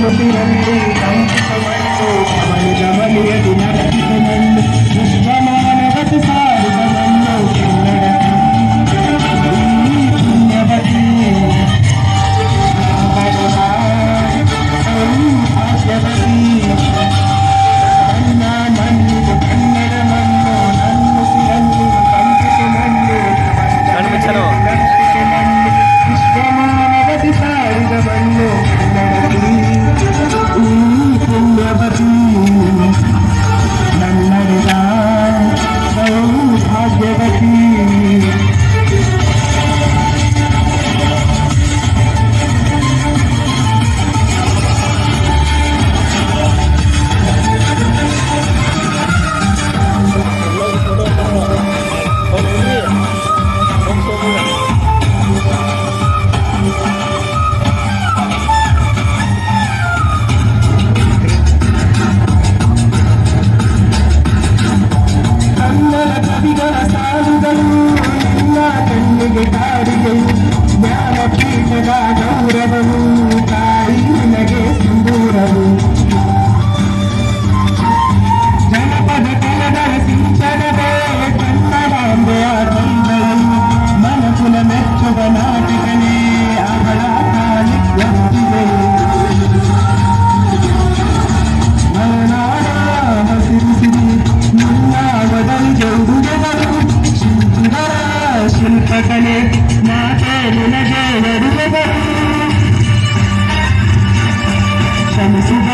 प्रतिबंधे कंस कमंडो कमल जमल यदि नरति कमंड दुष्टम ಮಗನೇ ಮಾತೆ ನಿನಗೆ ನಡೆಯದ ಶ್ರಮಿಸಿದ